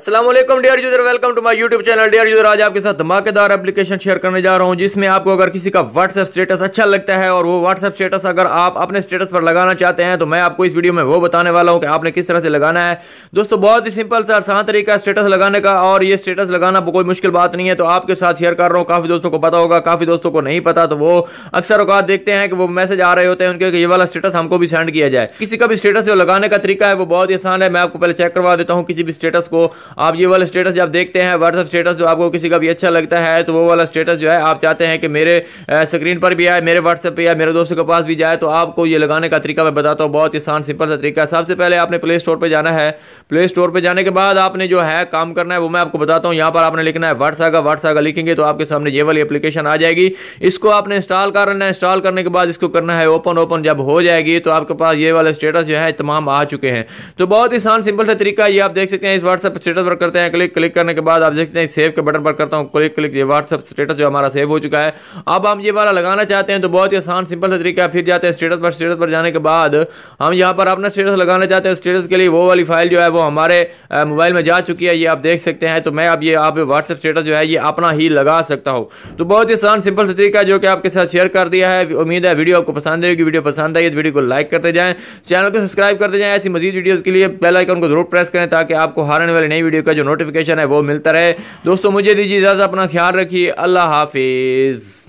Aslam dear user welcome to my YouTube channel dear user आज आपके साथ धमाकेदार एप्लीकेशन शेयर करने जा रहा हूँ, जिसमें आपको अगर किसी का व्हाट्सएप स्टेटस अच्छा लगता है और वो व्हाट्सएप स्टेटस अगर आप अपने स्टेटस पर लगाना चाहते हैं तो मैं आपको इस वीडियो में वो बताने वाला हूँ कि आपने किस तरह से लगाना है। दोस्तों, बहुत ही सिंपल सा आसान तरीका स्टेटस लगाने का, और ये स्टेटस लगाना कोई मुश्किल बात नहीं है। तो आपके साथ शेयर कर रहा हूँ, काफ़ी दोस्तों को पता होगा, काफ़ी दोस्तों को नहीं पता तो वो अक्सर औकात देखते हैं कि वो मैसेज आ रहे होते हैं उनके ये वाला स्टेटस हमको भी सेंड किया जाए। किसी का भी स्टेटस लगाने का तरीका है, वो बहुत ही आसान है। मैं आपको पहले चेक करवा देता हूँ, किसी भी स्टेटस को आप ये वाला स्टेटस जब देखते हैं व्हाट्सअप स्टेटस जो आपको किसी का भी अच्छा लगता है तो वो वाला स्टेटस जो है, आप चाहते हैं कि मेरे स्क्रीन पर भी आए, मेरे व्हाट्सएप पे या मेरे दोस्तों के पास भी जाए तो आपको ये लगाने का तरीका मैं बताता हूँ, बहुत आसान सिंपल सा तरीका सबसे पहले आपने प्ले स्टोर पर जाना है। प्ले स्टोर पर जाने के बाद आपने जो है काम करना है, वो मैं आपको बताता हूँ। यहाँ पर आपने लिखना है व्हाट्सएप का व्हाट्सएप लिखेंगे तो आपके सामने ये वाली एप्लीकेशन आ जाएगी। इसको आपने इंस्टॉल कर लेना है। इंस्टॉल करने के बाद इसको करना है ओपन ओपन जब हो जाएगी तो आपके पास ये वाला स्टेटस जो है, तमाम आ चुके हैं। तो बहुत ही आसान सिंपल सा तरीका ये आप देख सकते हैं इस व्हाट्सएप स्टेटस पर करते हैं क्लिक क्लिक करने के बाद आप देखते हैं सेव के बटन पर करता हूँ क्लिक क्लिक ये व्हाट्सअप स्टेटस जो हमारा सेव हो चुका है। अब हम ये वाला लगाना चाहते हैं तो बहुत ही आसान सिंपल सा तरीका फिर जाते हैं स्टेटस पर स्टेटस पर जाने के बाद हम यहाँ पर अपना स्टेटस लगाना चाहते हैं। स्टेटस के लिए वो वाली फ़ाइल जो है वो हमारे मोबाइल में जा चुकी है, ये आप देख सकते हैं। तो मैं अब ये आप व्हाट्सअप स्टेटस जो है ये अपना ही लगा सकता हूँ। तो बहुत ही आसान सिंपल सा तरीका जो कि आपके साथ शेयर कर दिया है। उम्मीद है वीडियो आपको पसंद आएगी वीडियो पसंद आई तो वीडियो को लाइक करते जाएँ। चैनल को सब्सक्राइब करते जाएँ। ऐसी मजीद वीडियोस के लिए बेल आइकन को ज़रूर प्रेस करें ताकि आपको हारने वाली नई वीडियो का जो नोटिफिकेशन है, वो मिलता रहे। दोस्तों, मुझे दीजिए इजाज़त, अपना ख्याल रखिए। अल्लाह हाफिज़।